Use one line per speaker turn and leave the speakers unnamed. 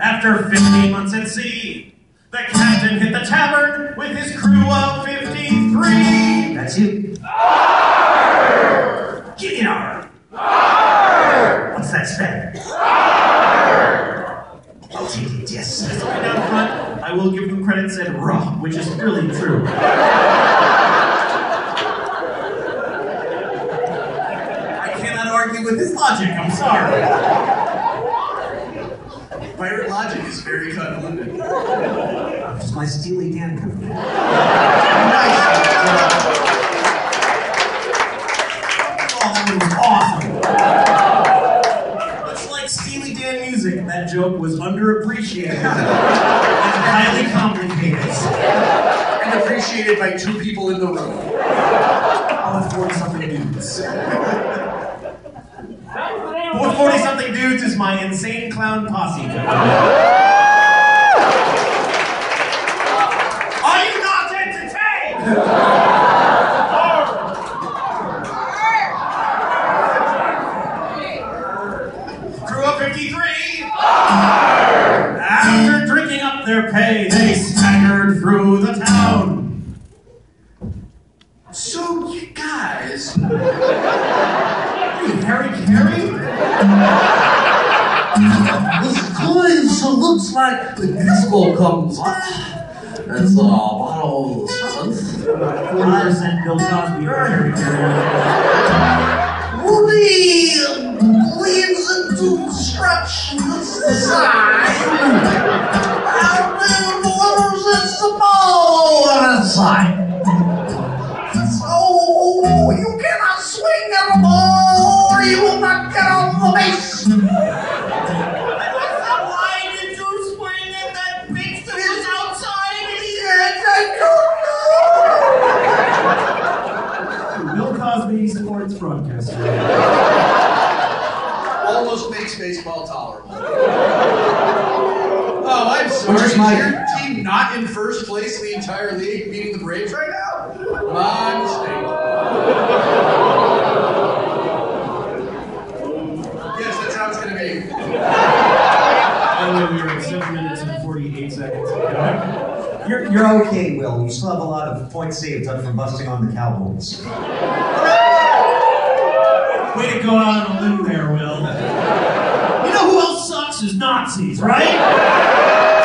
After 15 months at sea, the captain hit the tavern with his crew of 53.
That's.
Gideon Arr.
What's that spell? I'll take it, yes.
Right down front, I will give them credit said raw, which is really true. I cannot argue with his logic, I'm sorry.
Pirate logic is very convoluted.
It's my Steely Dan in?
Oh, that was awesome. Much like Steely Dan music, that joke was underappreciated and highly complicated.
And appreciated by two people in the room.
All 40 something dudes. Both 40 something dudes is my insane clown posse. Are you not entertained? Crew of 53! After drinking up their pay, they staggered through the town.
So, you guys,
Harry Caray?
This place looks like the disco comes up. It's a bottle of stuff.
40% Bill Cosby.
Woody leans into destruction. That's the sign. Out there delivers its ball on its side. So you cannot swing at a ball or you will not get
Why did you swing at that bitch that was outside? Bill Cosby sports broadcaster.
almost makes baseball tolerable. Oh, I'm sorry. Is
my-
your team not in first place in the entire league, beating the Braves right now? My mistake. Yes, that's how it's gonna be.
By the way, we are at 7 minutes and 48 seconds.
You're, you're okay, Will. You still have a lot of points saved up from busting on the Cowboys.
Way to go out on a limb there, Will. You know who else sucks is Nazis, right?